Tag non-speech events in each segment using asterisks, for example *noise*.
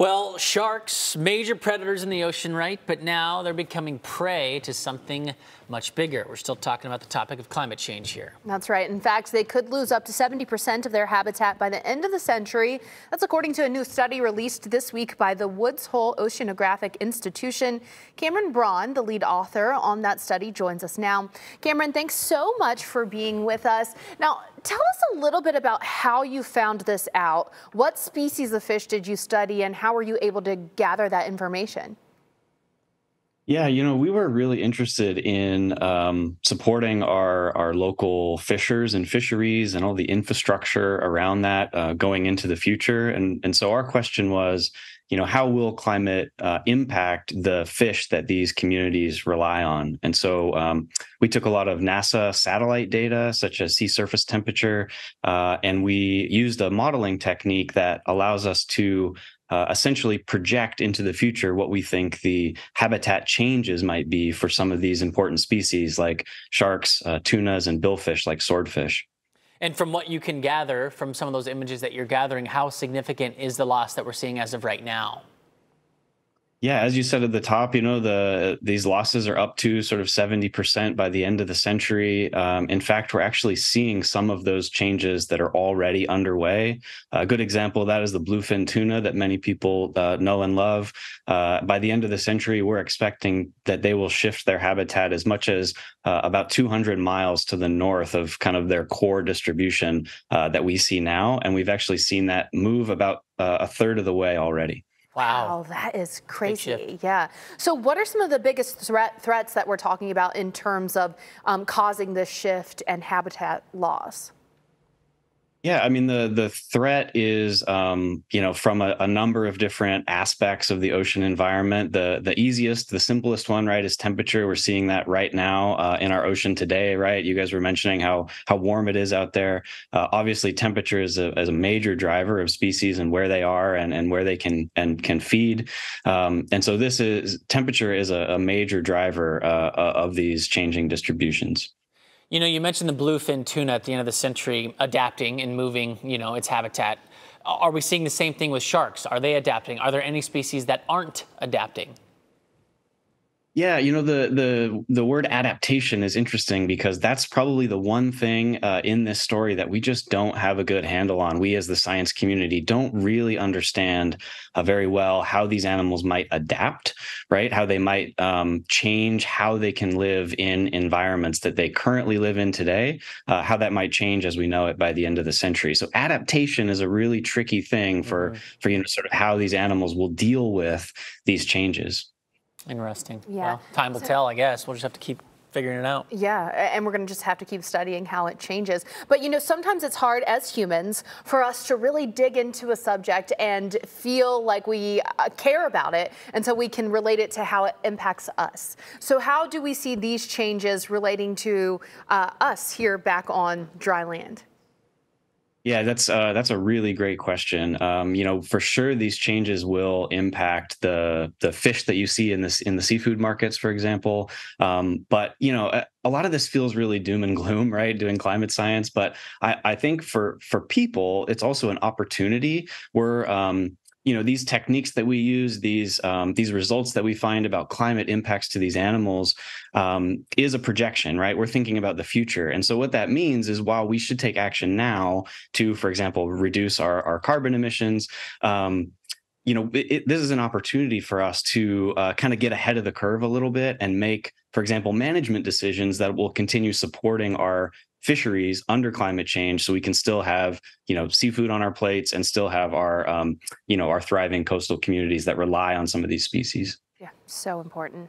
Well, sharks, major predators in the ocean, right? But now they're becoming prey to something much bigger. We're still talking about the topic of climate change here. That's right. In fact, they could lose up to 70% of their habitat by the end of the century. That's according to a new study released this week by the Woods Hole Oceanographic Institution. Camrin Braun, the lead author on that study, joins us now. Camrin, thanks so much for being with us. Now, tell us a little bit about how you found this out. What species of fish did you study and how were you able to gather that information? Yeah, you know, we were really interested in um, supporting our our local fishers and fisheries and all the infrastructure around that uh, going into the future. And and so our question was, you know, how will climate uh, impact the fish that these communities rely on? And so um, we took a lot of NASA satellite data, such as sea surface temperature, uh, and we used a modeling technique that allows us to uh, essentially project into the future what we think the habitat changes might be for some of these important species like sharks, uh, tunas, and billfish like swordfish. And from what you can gather from some of those images that you're gathering, how significant is the loss that we're seeing as of right now? Yeah, as you said at the top, you know the these losses are up to sort of seventy percent by the end of the century. Um, in fact, we're actually seeing some of those changes that are already underway. A good example of that is the bluefin tuna that many people uh, know and love. Uh, by the end of the century, we're expecting that they will shift their habitat as much as uh, about 200 miles to the north of kind of their core distribution uh, that we see now, and we've actually seen that move about uh, a third of the way already. Wow. wow. that is crazy. Yeah. So, what are some of the biggest threat, threats that we're talking about in terms of um, causing this shift and habitat loss? Yeah, I mean the the threat is um, you know from a, a, number of different aspects of the ocean environment. The the easiest, the simplest one, right, is temperature. We're seeing that right now uh, in our ocean today, right? You guys were mentioning how how warm it is out there. Uh, obviously, temperature is a, is a major driver of species and where they are and and where they can and can feed. Um, and so this is temperature is a, a major driver uh, of these changing distributions. You know, you mentioned the bluefin tuna at the end of the century adapting and moving, you know, its habitat. Are we seeing the same thing with sharks? Are they adapting? Are there any species that aren't adapting? Yeah, you know the the the word adaptation is interesting because that's probably the one thing uh, in this story that we just don't have a good handle on. We as the science community don't really understand uh, very well how these animals might adapt, right? How they might um, change how they can live in environments that they currently live in today. Uh, how that might change as we know it by the end of the century. So adaptation is a really tricky thing for mm-hmm. for you know sort of how these animals will deal with these changes. Interesting. Yeah. Well, time will so, tell, I guess. We'll just have to keep figuring it out. Yeah, and we're going to just have to keep studying how it changes. But you know, sometimes it's hard as humans for us to really dig into a subject and feel like we uh, care about it, and so we can relate it to how it impacts us. So, how do we see these changes relating to uh, us here back on dry land? Yeah, that's uh, that's a really great question. Um, you know, for sure, these changes will impact the the fish that you see in this in the seafood markets, for example. Um, but you know, a, a, lot of this feels really doom and gloom, *laughs* right? Doing climate science, but I, I think for for people, it's also an opportunity. Where um, you know these techniques that we use these um, these results that we find about climate impacts to these animals um, is a projection right? We're thinking about the future. And so what that means is while we should take action now to for example reduce our, our carbon emissions um, you know it, it, this is an opportunity for us to uh, kind of get ahead of the curve a little bit and make for example management decisions that will continue supporting our fisheries under climate change so we can still have you know seafood on our plates and still have our um, you know our thriving coastal communities that rely on some of these species. Yeah so important.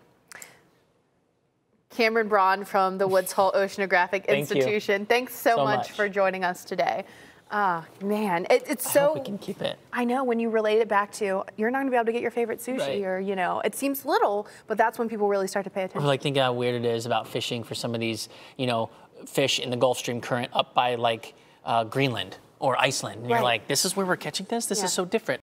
Camrin braun from the *laughs* woods hole oceanographic Thank institution you. thanks so, so much, much, for joining us today oh, man, it, it's I so. we can keep it. I know when you relate it back to you're not gonna be able to get your favorite sushi, right. or you know, it seems little, but that's when people really start to pay attention. Or like think how weird it is about fishing for some of these, you know, fish in the Gulf Stream current up by like uh, Greenland or Iceland. And right. you're like, this is where we're catching this? This yeah. is so different.